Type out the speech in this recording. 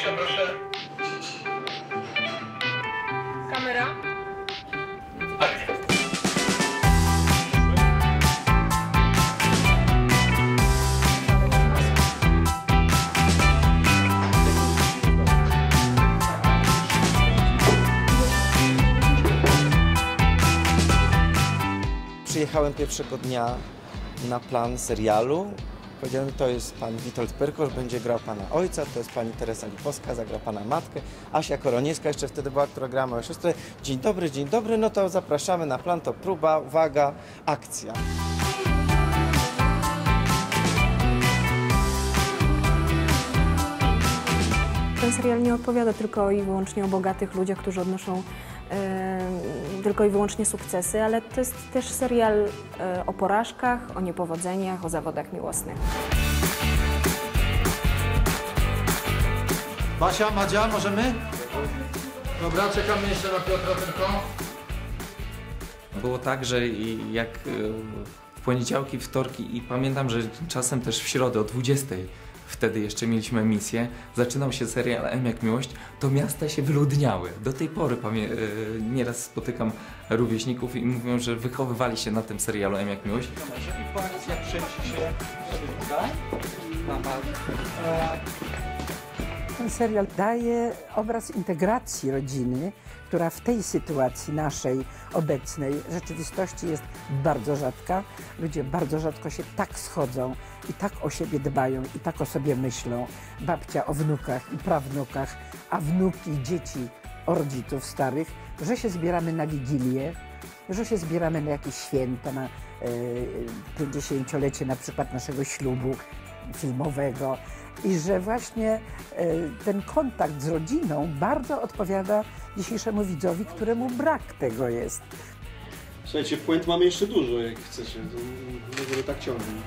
cisza proszę. Kamera. Przyjechałem pierwszego dnia na plan serialu. Powiedziałem, to jest pan Witold Pyrkosz, będzie grał pana ojca, to jest pani Teresa Lipowska, zagra pana matkę, Asia Koroniewska jeszcze wtedy była, która grała moją siostrę. Dzień dobry, dzień dobry, no to zapraszamy na plan, to próba, uwaga, akcja. Ten serial nie opowiada tylko i wyłącznie o bogatych ludziach, którzy odnoszą tylko i wyłącznie sukcesy, ale to jest też serial e, o porażkach, o niepowodzeniach, o zawodach miłosnych. Basia, Madzia, możemy? Dobra, czekamy jeszcze na Piotra tylko. Było tak, że jak e, w poniedziałki, wtorki i pamiętam, że czasem też w środę o 20 wtedy jeszcze mieliśmy emisję, zaczynał się serial M jak miłość, to miasta się wyludniały. Do tej pory pamię- e, nieraz spotykam rówieśników i mówią, że wychowywali się na tym serialu M jak miłość. I po jak przejdzie się tutaj. Ten serial daje obraz integracji rodziny, która w tej sytuacji naszej obecnej rzeczywistości jest bardzo rzadka. Ludzie bardzo rzadko się tak schodzą i tak o siebie dbają i tak o sobie myślą. Babcia o wnukach i prawnukach, a wnuki, dzieci o rodziców starych, że się zbieramy na Wigilię, że się zbieramy na jakieś święta, na e, 50-lecie na przykład naszego ślubu filmowego i że właśnie e, ten kontakt z rodziną bardzo odpowiada dzisiejszemu widzowi, któremu brak tego jest. Słuchajcie, puent mamy jeszcze dużo, jak chcecie. Ogóle tak ciągnie.